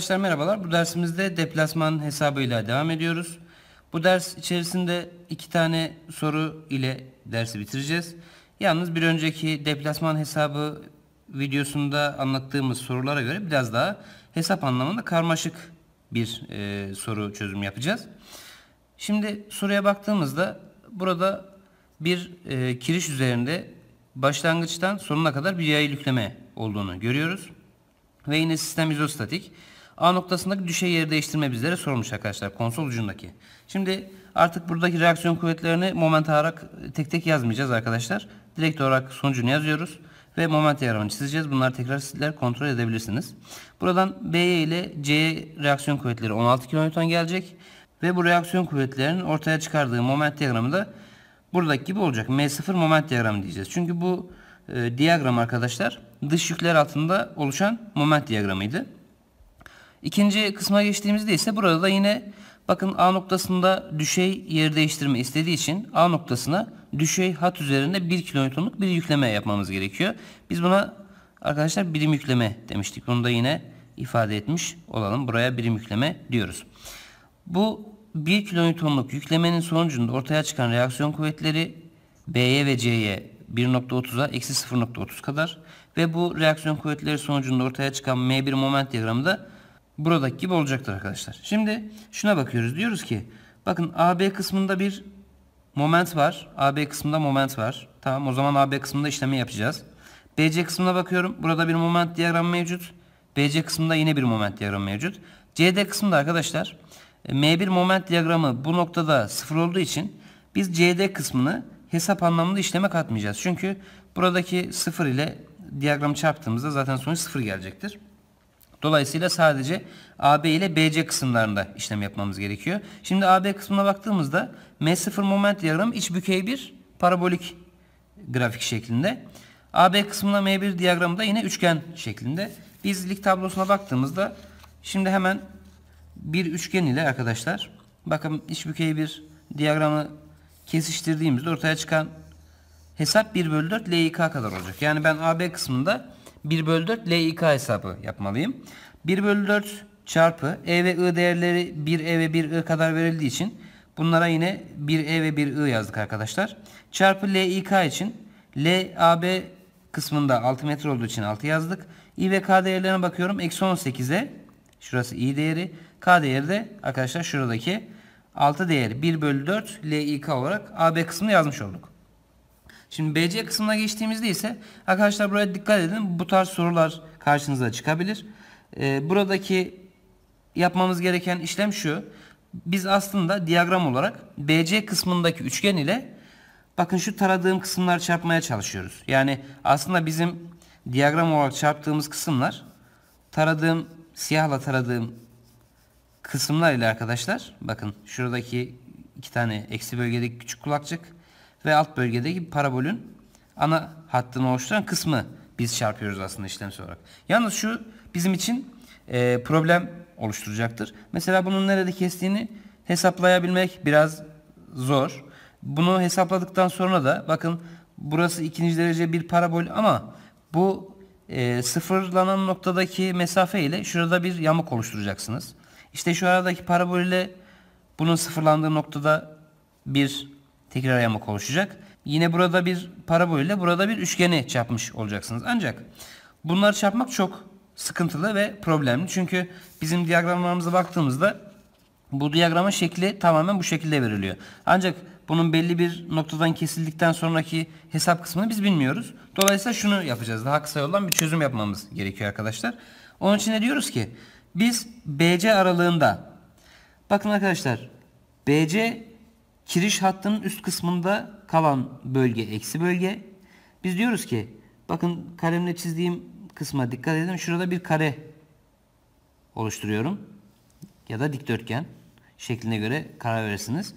Arkadaşlar merhabalar. Bu dersimizde deplasman hesabıyla devam ediyoruz. Bu ders içerisinde iki tane soru ile dersi bitireceğiz. Yalnız bir önceki deplasman hesabı videosunda anlattığımız sorulara göre biraz daha hesap anlamında karmaşık bir e, soru çözüm yapacağız. Şimdi soruya baktığımızda burada bir e, kiriş üzerinde başlangıçtan sonuna kadar bir yayı yükleme olduğunu görüyoruz. Ve yine sistem izostatik. A noktasındaki düşey yer değiştirme bizlere sormuş arkadaşlar konsol ucundaki. Şimdi artık buradaki reaksiyon kuvvetlerini moment olarak tek tek yazmayacağız arkadaşlar. Direkt olarak sonucunu yazıyoruz ve moment diyagramını çizeceğiz. Bunları tekrar sizler kontrol edebilirsiniz. Buradan B'ye ile C'ye reaksiyon kuvvetleri 16 kN gelecek. Ve bu reaksiyon kuvvetlerinin ortaya çıkardığı moment diyagramı da buradaki gibi olacak. M0 moment diyagramı diyeceğiz. Çünkü bu e, diyagram arkadaşlar dış yükler altında oluşan moment diyagramıydı. İkinci kısma geçtiğimizde ise burada da yine bakın A noktasında düşey yer değiştirme istediği için A noktasına düşey hat üzerinde 1 kilonewtonluk bir yükleme yapmamız gerekiyor. Biz buna arkadaşlar birim yükleme demiştik. Bunu da yine ifade etmiş olalım. Buraya birim yükleme diyoruz. Bu 1 kilonewtonluk yüklemenin sonucunda ortaya çıkan reaksiyon kuvvetleri B'ye ve C'ye 1.30'a eksi 0.30 kadar ve bu reaksiyon kuvvetleri sonucunda ortaya çıkan M1 moment diyagramı da buradaki gibi olacaktır arkadaşlar. Şimdi şuna bakıyoruz. Diyoruz ki bakın AB kısmında bir moment var. AB kısmında moment var. Tamam o zaman AB kısmında işlemi yapacağız. BC kısmına bakıyorum. Burada bir moment diyagramı mevcut. BC kısmında yine bir moment diyagramı mevcut. CD kısmında arkadaşlar M1 moment diyagramı bu noktada sıfır olduğu için biz CD kısmını hesap anlamında işleme katmayacağız. Çünkü buradaki sıfır ile diyagramı çarptığımızda zaten sonuç sıfır gelecektir. Dolayısıyla sadece AB ile BC kısımlarında işlem yapmamız gerekiyor. Şimdi AB kısmına baktığımızda M0 moment diyagramı iç bükey bir parabolik grafik şeklinde. AB kısmına M1 diyagramı da yine üçgen şeklinde. Biz lig tablosuna baktığımızda şimdi hemen bir üçgen ile arkadaşlar bakın iç bükey bir diyagramı kesiştirdiğimizde ortaya çıkan hesap 1 bölü 4 LIK kadar olacak. Yani ben AB kısmında 1 bölü 4 LIK hesabı yapmalıyım. 1 bölü 4 çarpı E ve I değerleri 1 E ve 1 I kadar verildiği için bunlara yine 1 E ve 1 I yazdık arkadaşlar. Çarpı LIK için LAB kısmında 6 metre olduğu için 6 yazdık. I ve K değerlerine bakıyorum. Eksi 18'e şurası I değeri. K değeri de arkadaşlar şuradaki 6 değeri 1 bölü 4 LIK olarak AB kısmını yazmış olduk. Şimdi BC kısmına geçtiğimizde ise arkadaşlar buraya dikkat edin. Bu tarz sorular karşınıza çıkabilir. Ee, buradaki yapmamız gereken işlem şu. Biz aslında diyagram olarak BC kısmındaki üçgen ile bakın şu taradığım kısımlar çarpmaya çalışıyoruz. Yani aslında bizim diyagram olarak çarptığımız kısımlar taradığım siyahla taradığım kısımlar ile arkadaşlar bakın şuradaki iki tane eksi bölgedeki küçük kulakçık ve alt bölgedeki parabolün ana hattını oluşturan kısmı biz çarpıyoruz aslında işlemsel olarak. Yalnız şu bizim için e, problem oluşturacaktır. Mesela bunun nerede kestiğini hesaplayabilmek biraz zor. Bunu hesapladıktan sonra da bakın burası ikinci derece bir parabol ama bu e, sıfırlanan noktadaki mesafe ile şurada bir yamuk oluşturacaksınız. İşte şu aradaki parabol ile bunun sıfırlandığı noktada bir tekrar yamuk oluşacak. Yine burada bir parabol ile burada bir üçgeni çarpmış olacaksınız. Ancak bunları çarpmak çok sıkıntılı ve problemli. Çünkü bizim diyagramlarımıza baktığımızda bu diyagramın şekli tamamen bu şekilde veriliyor. Ancak bunun belli bir noktadan kesildikten sonraki hesap kısmını biz bilmiyoruz. Dolayısıyla şunu yapacağız. Daha kısa yoldan bir çözüm yapmamız gerekiyor arkadaşlar. Onun için de diyoruz ki biz BC aralığında bakın arkadaşlar BC kiriş hattının üst kısmında kalan bölge eksi bölge. Biz diyoruz ki bakın kalemle çizdiğim kısma dikkat edin. Şurada bir kare oluşturuyorum. Ya da dikdörtgen şekline göre karar verirsiniz.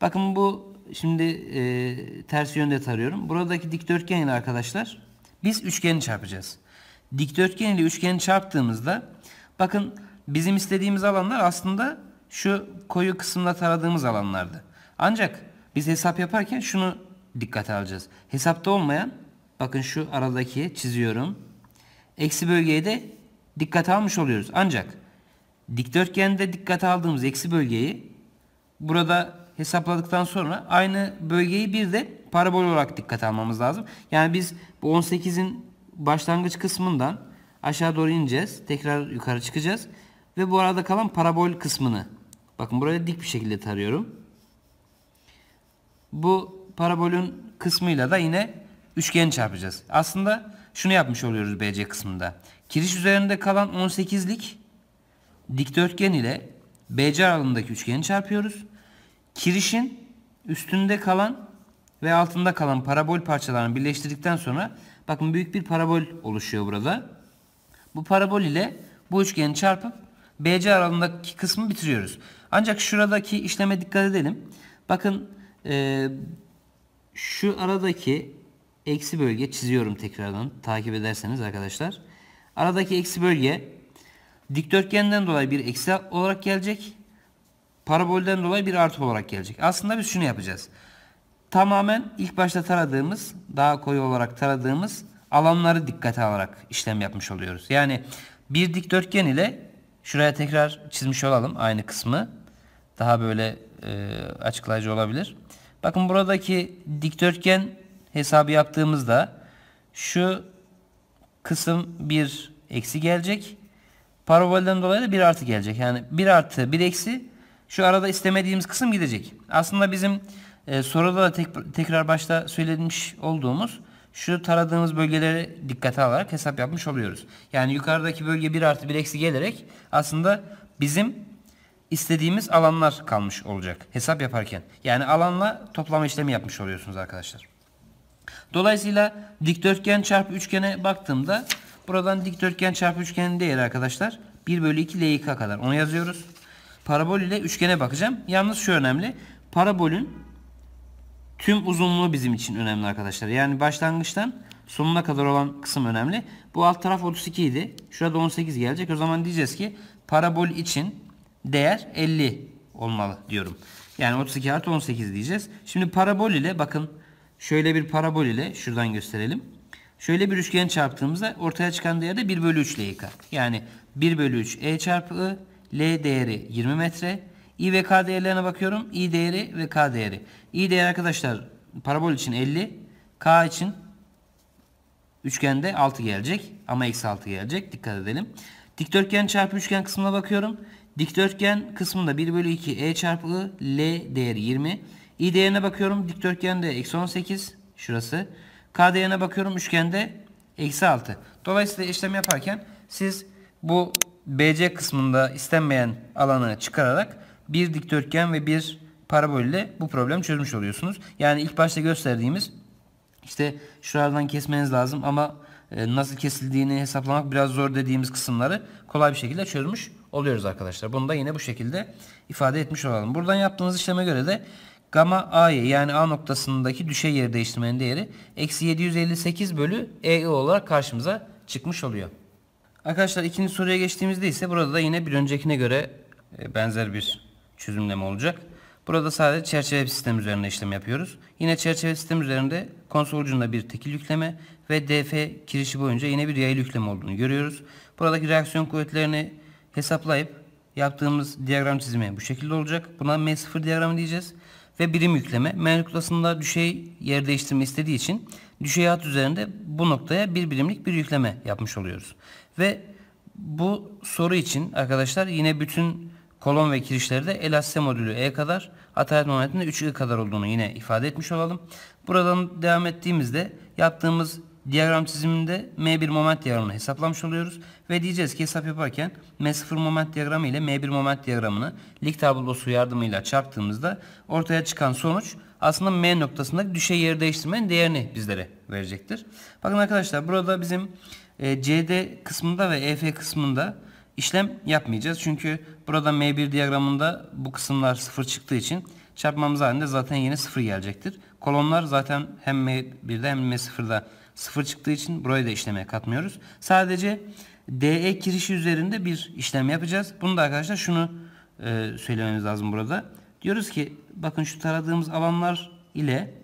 Bakın bu şimdi e, ters yönde tarıyorum. Buradaki dikdörtgen ile arkadaşlar biz üçgeni çarpacağız. Dikdörtgen ile üçgeni çarptığımızda bakın bizim istediğimiz alanlar aslında şu koyu kısımda taradığımız alanlardı. Ancak biz hesap yaparken şunu dikkate alacağız. Hesapta olmayan bakın şu aradaki çiziyorum. Eksi bölgeyi de dikkate almış oluyoruz. Ancak Dikdörtgende dikkate aldığımız eksi bölgeyi burada hesapladıktan sonra aynı bölgeyi bir de parabol olarak dikkate almamız lazım. Yani biz bu 18'in başlangıç kısmından aşağı doğru ineceğiz. Tekrar yukarı çıkacağız. Ve bu arada kalan parabol kısmını bakın buraya dik bir şekilde tarıyorum. Bu parabolün kısmıyla da yine üçgen çarpacağız. Aslında şunu yapmış oluyoruz BC kısmında. Kiriş üzerinde kalan 18'lik dikdörtgen ile BC aralığındaki üçgeni çarpıyoruz. Kirişin üstünde kalan ve altında kalan parabol parçalarını birleştirdikten sonra bakın büyük bir parabol oluşuyor burada. Bu parabol ile bu üçgeni çarpıp BC aralığındaki kısmı bitiriyoruz. Ancak şuradaki işleme dikkat edelim. Bakın e, şu aradaki eksi bölge çiziyorum tekrardan takip ederseniz arkadaşlar. Aradaki eksi bölge dikdörtgenden dolayı bir eksi olarak gelecek. Parabolden dolayı bir artı olarak gelecek. Aslında biz şunu yapacağız. Tamamen ilk başta taradığımız, daha koyu olarak taradığımız alanları dikkate alarak işlem yapmış oluyoruz. Yani bir dikdörtgen ile şuraya tekrar çizmiş olalım aynı kısmı. Daha böyle e, açıklayıcı olabilir. Bakın buradaki dikdörtgen hesabı yaptığımızda şu kısım bir eksi gelecek. Parabolden dolayı da bir artı gelecek. Yani bir artı bir eksi şu arada istemediğimiz kısım gidecek. Aslında bizim e, soruda da tek, tekrar başta söylemiş olduğumuz şu taradığımız bölgeleri dikkate alarak hesap yapmış oluyoruz. Yani yukarıdaki bölge bir artı bir eksi gelerek aslında bizim istediğimiz alanlar kalmış olacak hesap yaparken. Yani alanla toplama işlemi yapmış oluyorsunuz arkadaşlar. Dolayısıyla dikdörtgen çarpı üçgene baktığımda buradan dikdörtgen çarpı üçgenin değeri arkadaşlar 1 bölü 2 LYK kadar. Onu yazıyoruz. Parabol ile üçgene bakacağım. Yalnız şu önemli. Parabolün tüm uzunluğu bizim için önemli arkadaşlar. Yani başlangıçtan sonuna kadar olan kısım önemli. Bu alt taraf 32 idi. Şurada 18 gelecek. O zaman diyeceğiz ki parabol için değer 50 olmalı diyorum. Yani 32 artı 18 diyeceğiz. Şimdi parabol ile bakın şöyle bir parabol ile şuradan gösterelim. Şöyle bir üçgen çarptığımızda ortaya çıkan değer de 1 bölü 3 LK. Yani 1 bölü 3 E çarpı I, L değeri 20 metre. I ve K değerlerine bakıyorum. I değeri ve K değeri. I değeri arkadaşlar parabol için 50. K için üçgende 6 gelecek. Ama eksi 6 gelecek. Dikkat edelim. Dikdörtgen çarpı üçgen kısmına bakıyorum. Dikdörtgen kısmında 1 bölü 2 E çarpı I, L değeri 20. I değerine bakıyorum. Dikdörtgende eksi 18. Şurası. K değerine bakıyorum. Üçgende eksi 6. Dolayısıyla işlem yaparken siz bu BC kısmında istenmeyen alanı çıkararak bir dikdörtgen ve bir parabol ile bu problemi çözmüş oluyorsunuz. Yani ilk başta gösterdiğimiz işte şuralardan kesmeniz lazım ama nasıl kesildiğini hesaplamak biraz zor dediğimiz kısımları kolay bir şekilde çözmüş oluyoruz arkadaşlar. Bunu da yine bu şekilde ifade etmiş olalım. Buradan yaptığınız işleme göre de gamma a'yı yani a noktasındaki düşey yer değiştirmenin değeri eksi 758 bölü e olarak karşımıza çıkmış oluyor. Arkadaşlar ikinci soruya geçtiğimizde ise burada da yine bir öncekine göre e, benzer bir çözümleme olacak. Burada sadece çerçeve sistem üzerinde işlem yapıyoruz. Yine çerçeve sistem üzerinde konsol ucunda bir tekil yükleme ve DF kirişi boyunca yine bir yaylı yükleme olduğunu görüyoruz. Buradaki reaksiyon kuvvetlerini hesaplayıp yaptığımız diyagram çizimi bu şekilde olacak. Buna M0 diyagramı diyeceğiz. Ve birim yükleme. M noktasında düşey yer değiştirme istediği için düşey hat üzerinde bu noktaya bir birimlik bir yükleme yapmış oluyoruz. Ve bu soru için arkadaşlar yine bütün kolon ve kirişlerde elaste modülü E kadar, atalet momentinde 3I kadar olduğunu yine ifade etmiş olalım. Buradan devam ettiğimizde yaptığımız diyagram çiziminde M1 moment diyagramını hesaplamış oluyoruz. Ve diyeceğiz ki hesap yaparken M0 moment diyagramı ile M1 moment diyagramını lig tablosu yardımıyla çarptığımızda ortaya çıkan sonuç aslında M noktasındaki düşey yer değiştirmenin değerini bizlere verecektir. Bakın arkadaşlar burada bizim e, CD kısmında ve EF kısmında işlem yapmayacağız. Çünkü burada M1 diyagramında bu kısımlar sıfır çıktığı için çarpmamız halinde zaten yine sıfır gelecektir. Kolonlar zaten hem M1'de hem M0'da sıfır çıktığı için burayı da işleme katmıyoruz. Sadece DE kirişi üzerinde bir işlem yapacağız. Bunu da arkadaşlar şunu e, söylememiz lazım burada. Diyoruz ki bakın şu taradığımız alanlar ile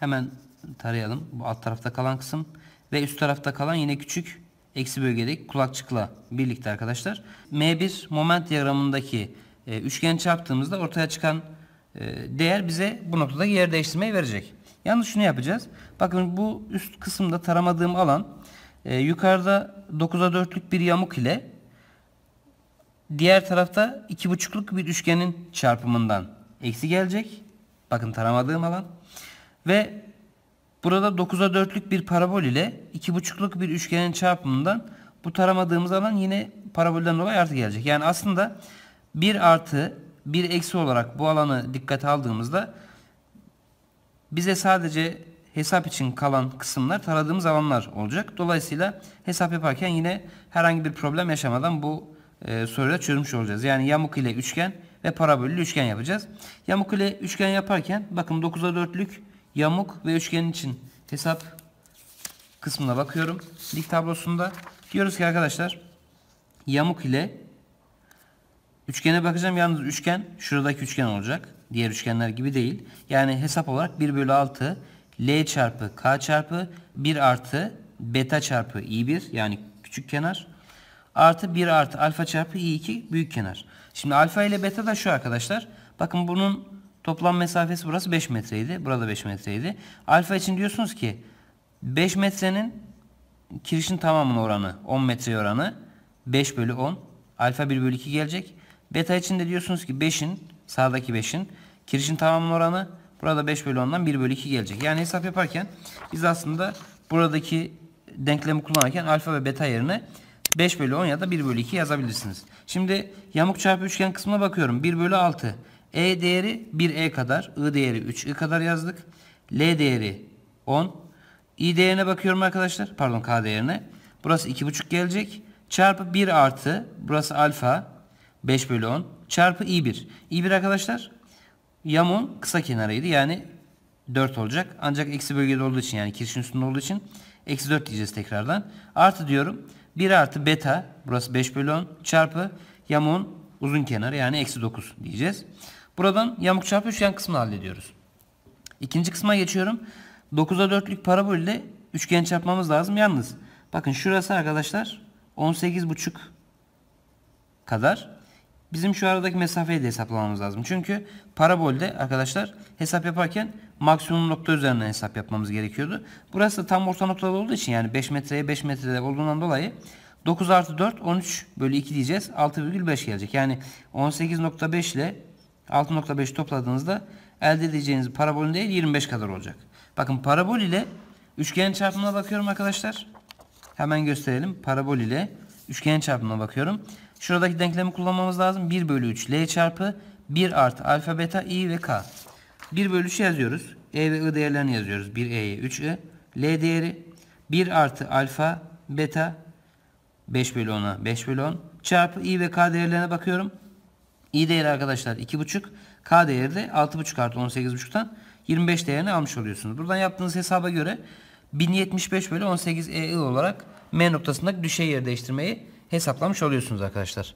hemen tarayalım. Bu alt tarafta kalan kısım ve üst tarafta kalan yine küçük eksi bölgedeki kulakçıkla birlikte arkadaşlar. M1 moment diyagramındaki e, üçgen çarptığımızda ortaya çıkan e, değer bize bu noktada yer değiştirmeyi verecek. Yalnız şunu yapacağız. Bakın bu üst kısımda taramadığım alan e, yukarıda 9'a 4'lük bir yamuk ile diğer tarafta 2,5'luk bir üçgenin çarpımından eksi gelecek. Bakın taramadığım alan. Ve burada 9'a 4'lük bir parabol ile 2,5'luk bir üçgenin çarpımından bu taramadığımız alan yine parabolden dolayı artı gelecek. Yani aslında 1 artı 1 eksi olarak bu alanı dikkate aldığımızda bize sadece hesap için kalan kısımlar taradığımız alanlar olacak. Dolayısıyla hesap yaparken yine herhangi bir problem yaşamadan bu e, soruyu da çözmüş olacağız. Yani yamuk ile üçgen ve parabollü üçgen yapacağız. Yamuk ile üçgen yaparken bakın 9'a 4'lük yamuk ve üçgen için hesap kısmına bakıyorum. Dik tablosunda diyoruz ki arkadaşlar yamuk ile üçgene bakacağım. Yalnız üçgen şuradaki üçgen olacak. Diğer üçgenler gibi değil. Yani hesap olarak 1 bölü 6 L çarpı K çarpı 1 artı beta çarpı I1 yani küçük kenar artı 1 artı alfa çarpı I2 büyük kenar. Şimdi alfa ile beta da şu arkadaşlar. Bakın bunun toplam mesafesi burası 5 metreydi. Burada 5 metreydi. Alfa için diyorsunuz ki 5 metrenin kirişin tamamının oranı 10 metre oranı 5 bölü 10. Alfa 1 bölü 2 gelecek. Beta için de diyorsunuz ki 5'in sağdaki 5'in kirişin tamamının oranı burada 5 bölü 10'dan 1 bölü 2 gelecek. Yani hesap yaparken biz aslında buradaki denklemi kullanırken alfa ve beta yerine 5 bölü 10 ya da 1 bölü 2 yazabilirsiniz. Şimdi yamuk çarpı üçgen kısmına bakıyorum. 1 bölü 6. E değeri 1E kadar. I değeri 3I kadar yazdık. L değeri 10. I değerine bakıyorum arkadaşlar. Pardon K değerine. Burası 2,5 gelecek. Çarpı 1 artı. Burası alfa. 5 bölü 10. Çarpı I1. I1 arkadaşlar yamuğun kısa kenarıydı. Yani 4 olacak. Ancak eksi bölgede olduğu için yani kirişin üstünde olduğu için eksi 4 diyeceğiz tekrardan. Artı diyorum. 1 artı beta burası 5 bölü 10 çarpı yamuğun uzun kenarı yani eksi 9 diyeceğiz. Buradan yamuk çarpı üçgen kısmını hallediyoruz. İkinci kısma geçiyorum. 9'a 4'lük parabol ile üçgen çarpmamız lazım. Yalnız bakın şurası arkadaşlar 18,5 kadar. Bizim şu aradaki mesafeyi de hesaplamamız lazım. Çünkü parabolde arkadaşlar hesap yaparken maksimum nokta üzerinden hesap yapmamız gerekiyordu. Burası da tam orta noktada olduğu için yani 5 metreye 5 metrede olduğundan dolayı 9 artı 4 13 bölü 2 diyeceğiz. 6,5 gelecek. Yani 18.5 ile 6.5 topladığınızda elde edeceğiniz parabolün değil 25 kadar olacak. Bakın parabol ile üçgen çarpımına bakıyorum arkadaşlar. Hemen gösterelim. Parabol ile üçgen çarpımına bakıyorum. Şuradaki denklemi kullanmamız lazım. 1 bölü 3 L çarpı 1 artı alfa beta I ve K. 1 bölü 3 yazıyoruz. E ve I değerlerini yazıyoruz. 1E'ye 3I. L değeri 1 artı alfa beta 5 bölü 10'a 5 bölü 10 çarpı I ve K değerlerine bakıyorum. I değeri arkadaşlar 2,5. K değeri de 6,5 artı 18,5'tan 25 değerini almış oluyorsunuz. Buradan yaptığınız hesaba göre 1075 bölü 18 EI olarak M noktasındaki düşey yer değiştirmeyi hesaplamış oluyorsunuz arkadaşlar.